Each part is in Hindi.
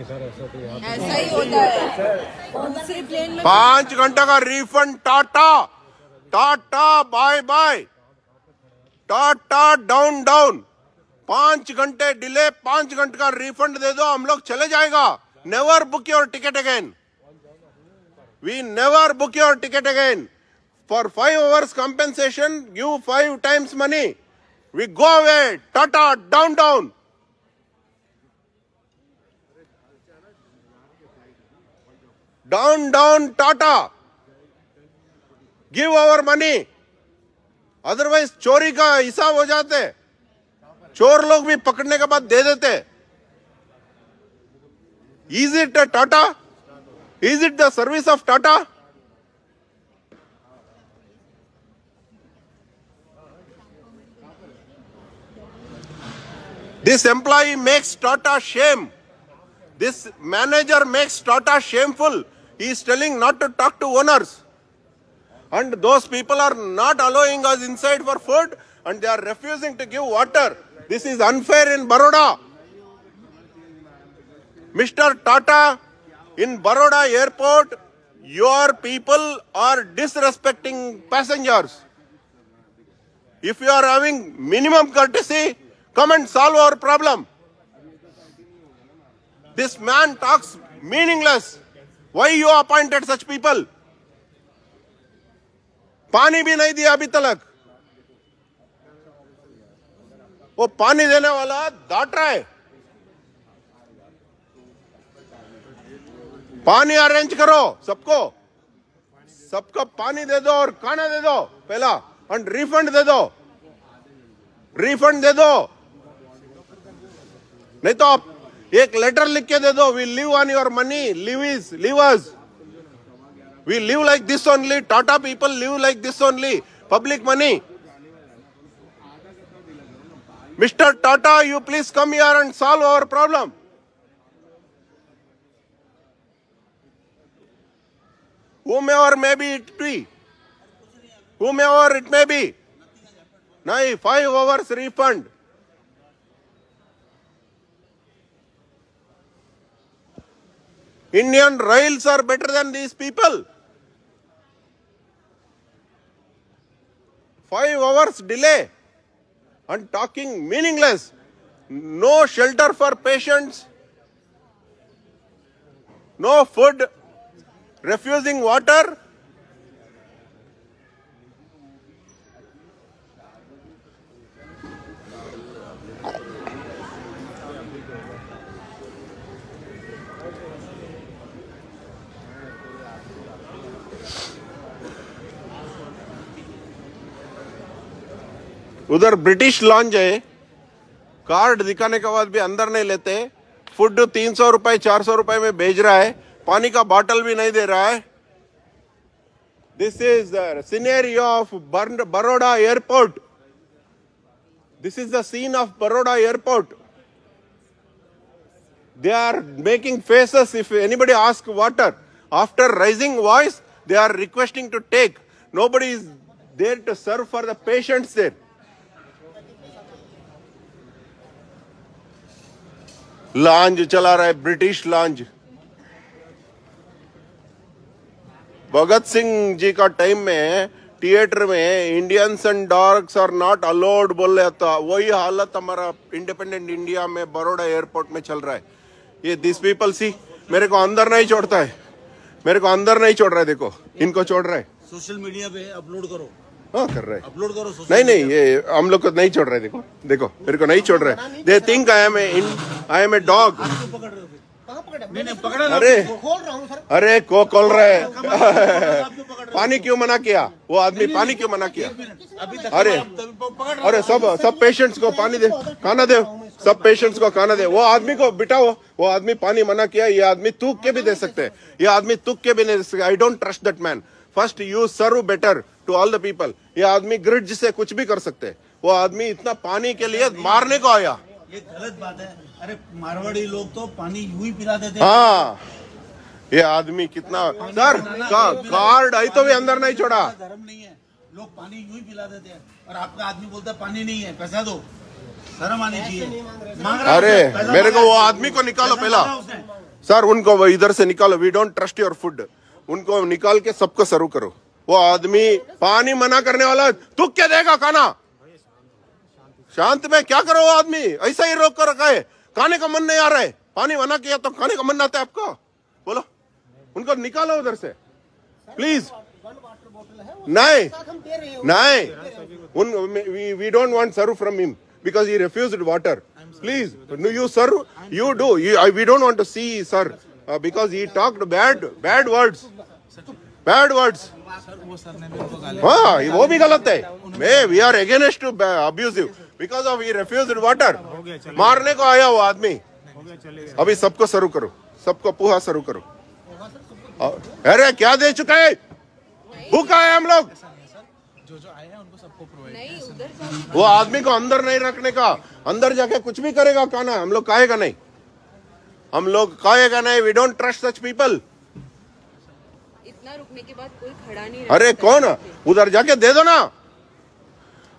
ऐसा ही होता है। दूसरी प्लेन में पाँच घंटे का refund Tata. Tata bye bye Tata down down पाँच घंटे डिले पाँच घंटे का रिफंड दे दो हम लोग चले जाएगा। Never book your ticket again we never book your ticket again for five hours compensation give five times money we go away Tata down down down down Tata. Give our money otherwise चोरी का हिसाब हो जाते। चोर लोग भी पकड़ने के बाद दे देते। Is it Tata is it the service of Tata This employee makes Tata shame. This manager makes Tata shameful. He is telling not to talk to owners. And those people are not allowing us inside for food and they are refusing to give water. This is unfair in Baroda. Mr. Tata, in Baroda airport, your people are disrespecting passengers. If you are having minimum courtesy, come and solve our problem. This man talks meaningless. Why you appointed such people पानी भी नहीं दिया अभी तक वो पानी देने वाला डांट रहा है। पानी अरेंज करो सबको। सबको पानी दे दो और खाना दे दो। पहला और रिफंड दे दो। रिफंड दे दो। नहीं तो आप एक लेटर लिख के दे दो we live on your money live is live us we live like this only Tata people live like this only public money mister Tata you please come here and solve our problem whomever may be it be. Whomever it may be. Now five hours refund indian rails are better than these people. Five hours delay and talking meaningless. No shelter for patients. No food. Refusing water उधर ब्रिटिश लॉन्च है। कार्ड दिखाने के बाद भी अंदर नहीं लेते। फ़ूड तीन सौ रुपए, चार सौ रुपए में भेज रहा है। पानी का बॉटल भी नहीं दे रहा है। This is scenario of Baroda airport this is the of Baroda airport they are making faces if anybody ask water after raising voice they are requesting to take nobody is there to serve for the patients there lounge चला रहा है ब्रिटिश लॉन्ज भगत सिंह जी का टाइम में थिएटर में Indians and dogs are not allowed बोल रहा था वही हालत हमारा इंडिपेंडेंट इंडिया में बड़ोड़ा एयरपोर्ट में चल रहा है। ये दिस पीपल सी मेरे को अंदर नहीं छोड़ता है। मेरे को अंदर नहीं छोड़ रहा है देखो इनको छोड़ रहा है। सोशल मीडिया पे अपलोड करो। हाँ कर रहा है। अपलोड करो नहीं नहीं ये हम लोग को नहीं छोड़ रहे देखो देखो मेरे को नहीं छोड़ रहे they think I am I am a dog पकड़ रहे हो फिर? नहीं नहीं पकड़ा ना। अरे। खोल रहा हूँ सर। अरे को खोल रहे हैं? पानी क्यों मना किया? वो आदमी पानी क्यों मना किया? अरे। अरे सब सब पेशेंट्स को पानी दे। खाना दे। सब पेशेंट्स को खाना दे। वो आदमी को बिठाओ। वो आदमी पानी मना किया। ये आदमी तूक के भी दे सकते हैं। ये आदमी तुक के भी नहीं दे सकते। I don't trust that man first you serve better to all the people ये आदमी ग्रिड से कुछ भी कर सकते हैं। वो आदमी इतना पानी के लिए मारने को आया। ये गलत बात है। अरे मारवाड़ी लोग तो पानी यूँ ही पिला देते हाँ। ये आदमी कितना सर का, कार्ड आई तो भी अंदर नहीं छोड़ा। धर्म नहीं है। लोग पानी यूँ ही पिला देते हैं। और आपका आदमी बोलता है पानी नहीं है पैसा दो। शर्म आनी चाहिए। अरे मेरे को वो आदमी को निकालो पहला। सर उनको वो इधर से निकालो। We don't trust your food उनको निकाल के सबको सर्व करो। वो आदमी पानी मना करने वाला तू क्या देगा खाना। शांत में क्या करो आदमी? ऐसा ही रोक कर रखा है। खाने का मन नहीं आ रहा है। पानी मना किया तो खाने का मन आता है आपको। बोलो। उनको निकालो उधर से। प्लीज़ नहीं। नहीं। We don't want serve from him because he refused water. Please no, you serve you do. You, I, we don't want to see sir uh, because he talked bad bad words. Bad words. हाँ वो भी गलत है। मैं we are against to abusive because of he refuse water मारने को आया वो आदमी। अभी सबको शुरू करो। सबको पुहा शुरू करो। अरे क्या दे चुका है? भूखा है हम लोग। जो जो आए हैं उनको सबको प्रोवाइड नहीं उधर जाके वो आदमी को अंदर नहीं रखने का। अंदर जाके कुछ भी करेगा खाना हम लोग खाएगा नहीं। हम लोग खाएगा नहीं। We don't trust such people इतना रुकने के बाद कोई खड़ा नहीं अरे कौन? उधर जाके दे दो ना।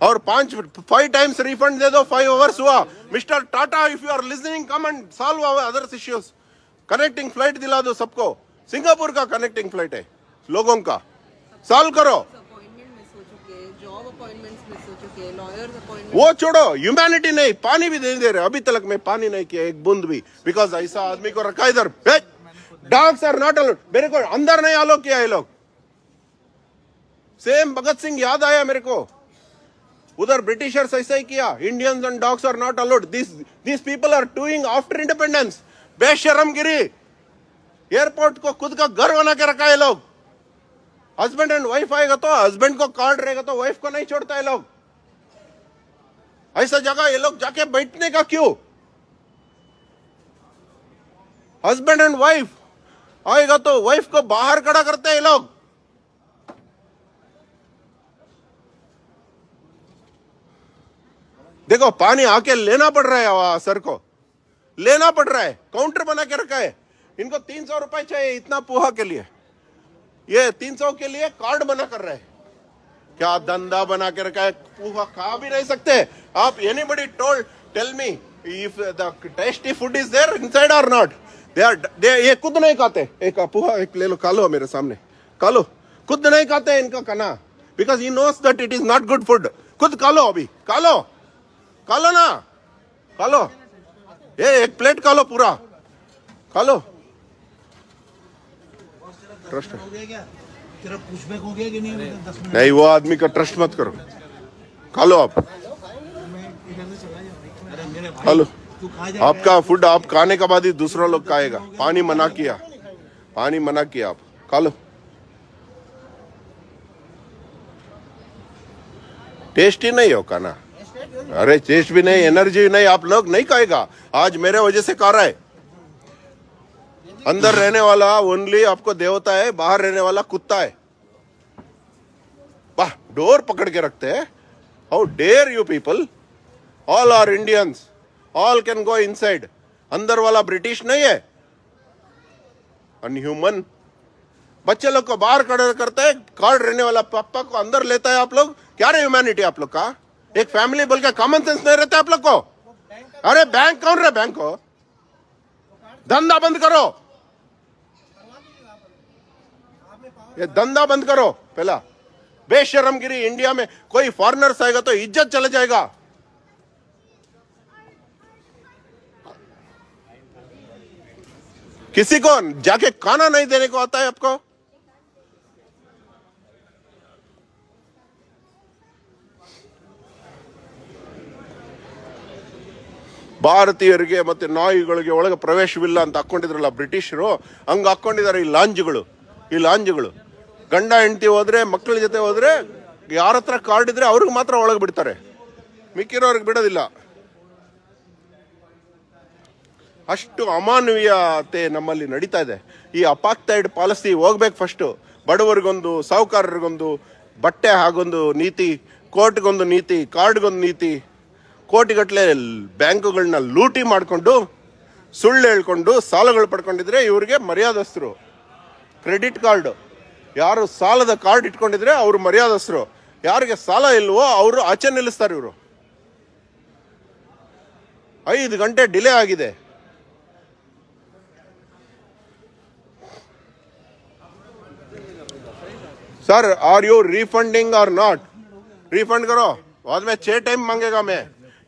और पाँच फाइव टाइम्स रिफंड दे दो फाइव आवर्स हुआ। Mister Tata if you are listening come and solve other issues connecting flight दिला दो सबको। सिंगापुर का कनेक्टिंग फ़्लाइट है लोगों का। सॉल्व करो। वो छोड़ो ह्यूमैनिटी नहीं पानी भी नहीं दे रहे अभी तक मैं पानी नहीं किया एक बूंद भी। बिकॉज़ ऐसा आदमी को रखा इधर डॉग्स आर नॉट अलाउड मेरे को अंदर नहीं अलो किया ये लोग। सेम भगत सिंह याद आया मेरे को? उधर ब्रिटिशर्स ऐसा ही किया। Indians and dogs are not allowed this this people are doing after independence बेशरमगिरी। Airport को खुद का घर बना के रखा है लोग। हस्बैंड एंड वाइफ आएगा तो हस्बैंड को कार्ड रहेगा तो वाइफ को नहीं छोड़ता है लोग। ऐसा जगह ये लोग जाके बैठने का क्यों? हस्बैंड एंड वाइफ आएगा तो वाइफ को बाहर खड़ा करते हैं लोग। देखो, पानी आके लेना पड़ रहा है सर को। लेना पड़ रहा है, काउंटर बना के रखा है। इनको तीन सौ रुपए चाहिए इतना पोहा के लिए। ये तीन सौ के लिए कार्ड बना कर रहे क्या धंधा बना के रखा है, पोहा खा भी नहीं सकते। आप anybody told tell me if the tasty food is there inside और नॉट दे आर दे ये खुद नहीं खाते। एक पोहा, एक ले लो खा लो मेरे सामने। खा लो खुद नहीं खाते इनका खाना। Because he knows that it is not good food खुद खा लो अभी खा लो खा लो ना। खा लो ये एक प्लेट खा लो पूरा। खा लो ट्रस्ट नहीं, वो आदमी का ट्रस्ट मत करो। खा लो आप। खा लो आपका फ़ूड आप खाने के बाद ही दूसरा लोग खाएगा। पानी मना किया। पानी मना किया आप। खा लो टेस्टी नहीं हो खाना। अरे टेस्ट भी नहीं एनर्जी नहीं, आप लोग नहीं कहेगा आज मेरे वजह से खा रहा है। अंदर रहने वाला ओनली आपको देवता है, बाहर रहने वाला कुत्ता है। वाह, डोर पकड़ के रखते हैं। How dare you people all are Indians all can go inside अंदर वाला ब्रिटिश नहीं है। अनह्यूमन बच्चे लोग को बाहर करते हैं कार्ड रहने वाला पापा को अंदर लेता है आप लोग। क्या रहे ह्यूमैनिटी आप लोग का? एक फैमिली बोल के कॉमन सेंस नहीं रहता आप लोग को। अरे बैंक कौन रहे बैंक को? धंधा बंद करो। ये धंधा बंद करो। पहला, बेशरमगिरी इंडिया में कोई फॉरेनर्स आएगा तो इज़्ज़त चले जाएगा। किसी को जाके खाना नहीं देने को आता है आपको? ಭಾರತೀಯರಿಗೆ ಮತ್ತೆ ನಾಯಿಗಳಿಗೆ ಒಳಗೆ ಪ್ರವೇಶವಿಲ್ಲ ಅಂತ ಹಾಕ್ಕೊಂಡಿದ್ರಲ್ಲ ಬ್ರಿಟಿಷರು, ಹಂಗೆ ಹಾಕ್ಕೊಂಡಿದ್ದಾರೆ ಈ ಲಾಂಜ್ಗಳು ಈ ಲಾಂಜ್ಗಳು. ಗಂಡ, ಹೆಂಡತಿ ಹೋದ್ರೆ, ಮಕ್ಕಳ ಜೊತೆ ಹೋದರೆ ಯಾರ ಹತ್ರ ಕಾರ್ಡ್ ಇದ್ರೆ ಅವ್ರಿಗೆ ಮಾತ್ರ ಒಳಗೆ ಬಿಡ್ತಾರೆ. ಮಿಕ್ಕಿರೋರಿಗೆ ಬಿಡೋದಿಲ್ಲ. ಅಷ್ಟು ಅಮಾನವೀಯತೆ ನಮ್ಮಲ್ಲಿ ನಡೀತಾ ಇದೆ. ಈ ಅಪಾಕ್ತೈಡ್ ಪಾಲಿಸಿ ಹೋಗ್ಬೇಕು ಫಸ್ಟ್ ಬಡವರಿಗೊಂದು, ಸಾಹುಕಾರರಿಗೊಂದು ಬಟ್ಟೆ ಹಾಗೊಂದು ನೀತಿ ಕೋರ್ಟ್ಗೊಂದು ನೀತಿ ಕಾರ್ಡ್ಗೊಂದು ನೀತಿ. ಕೋಟಿಗಟ್ಟಲೆ ಬ್ಯಾಂಕುಗಳನ್ನ ಲೂಟಿ ಮಾಡಿಕೊಂಡು, ಸುಳ್ಳು ಹೇಳ್ಕೊಂಡು, ಸಾಲಗಳು ಪಡ್ಕೊಂಡಿದ್ರೆ ಇವರಿಗೆ ಮರ್ಯಾದಸ್ಥರು ಕ್ರೆಡಿಟ್ ಕಾರ್ಡು. ಯಾರು ಸಾಲದ ಕಾರ್ಡ್ ಇಟ್ಕೊಂಡಿದ್ರೆ ಅವರು ಮರ್ಯಾದಸ್ಥರು ಯಾರಿಗೆ ಸಾಲ ಇಲ್ವೋ ಅವರು ಆಚೆ ನಿಲ್ಲಿಸ್ತಾರೆ ಇವರು. ಐದು ಗಂಟೆ ಡಿಲೇ ಆಗಿದೆ. Sir, are you refunding or not? Refund करो बाद में ಟೈಮ್ टाइम मांगेगा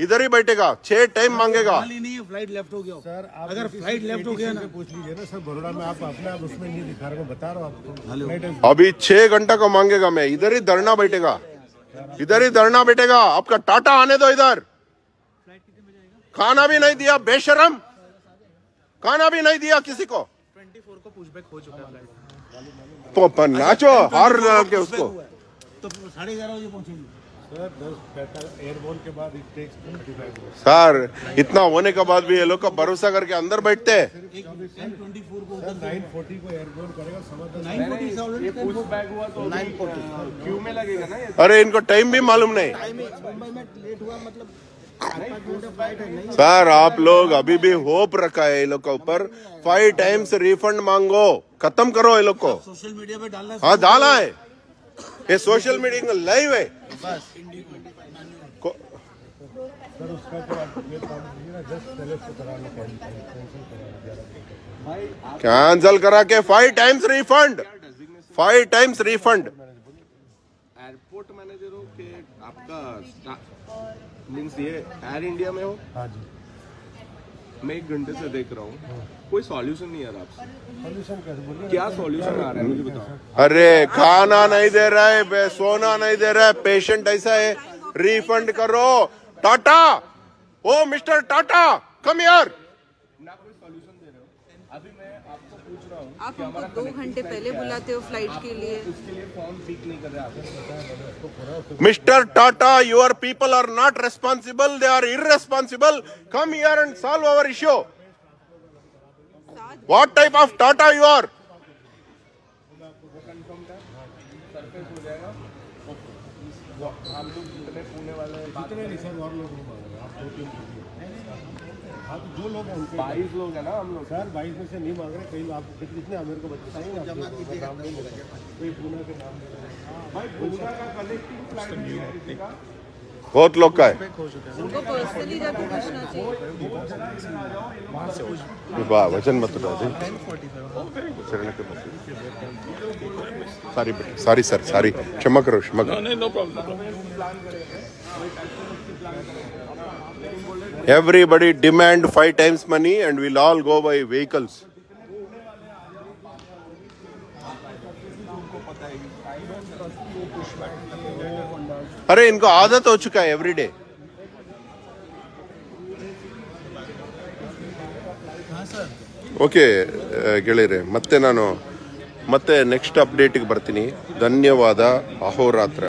इधर ही बैठेगा छह टाइम मांगेगा। नहीं है फ़्लाइट लेफ़्ट हो गया। सर आप अगर फ़्लाइट लेफ़्ट हो गया ना। पूछ लीजिए ना सर बड़ोड़ा में आप अपने आप उसमें नहीं दिखा रहे बता रहा हूँ आपको। अभी छह घंटा का मांगेगा मैं इधर ही धरना बैठेगा। इधर ही धरना बैठेगा आपका टाटा आने दो इधर। खाना भी नहीं दिया बेशरम। खाना भी नहीं दिया किसी को। तो नाचो हार के उसको। तो साढ़े ग्यारह बजे पहुँचेंगे। सर दस पैंतालीस एयरबोर्न के बाद it takes twenty five sir इतना होने के बाद भी ये लोग का भरोसा करके अंदर बैठते हैं। सर ये अरे इनको टाइम भी मालूम नहीं। मुंबई में लेट हुआ मतलब नहीं सर आप लोग अभी भी होप रखा है ये लोग का ऊपर। फाइव टाइम्स रिफंड मांगो। खत्म करो ये लोग को। सोशल मीडिया पे डालना हाँ। डाला है। ये सोशल मीडिया लाइव है। को- सर उसका आप कैंसल करा के five times refund five times refund airport manager हो कि आपका मीन्स ये एयर इंडिया में हो? हाँ जी। मैं एक घंटे से देख रहा हूँ। कोई सॉल्यूशन नहीं आ रहा आपसे। सोल्यूशन कैसे? बोलिए। क्या सॉल्यूशन आ रहा है? मुझे बताओ। अरे खाना नहीं दे रहा है सोना नहीं दे रहा है। पेशेंट ऐसा है रिफंड करो। Tata! Oh mister Tata come यार ना कोई सॉल्यूशन दे रहे हो अभी मैं आपको पूछ रहा हूँ आप हमको दो घंटे पहले बुलाते हो फ़्लाइट के लिए। उसके लिए फॉर्म पिक नहीं कर रहे mister Tata your people are not responsible they are irresponsible come here and solve our issue what type of Tata you are जितने नहीं सर और लोग नहीं मांग रहे आप दो तीन हाँ जो लोग हैं उनके बाईस लोग हैं ना हम लोग। सर बाईस में से नहीं मांग रहे कई आप कितने कितने हैं मेरे को जमा नाम नहीं कोई पूना के नाम ले भाई पूना का कलेक्टिव फ़्लाइट है बहुत लोग का है। उनको पर्सनली जाके पूछना चाहिए। वाह वचन मत उठा दे सारी सारी सर सारी क्षमा करो क्षमा करो। Everybody demand five times money and we'll all go by vehicles. अरे इनको आदत हो चुका है एवरीडे ಓಕೆ ಗೆಳೆಯರೆ ಮತ್ತೆ ನಾನು ಮತ್ತೆ ನೆಕ್ಸ್ಟ್ ಅಪ್ಡೇಟ್ಗೆ ಬರ್ತೀನಿ ಧನ್ಯವಾದ ಅಹೋರಾತ್ರ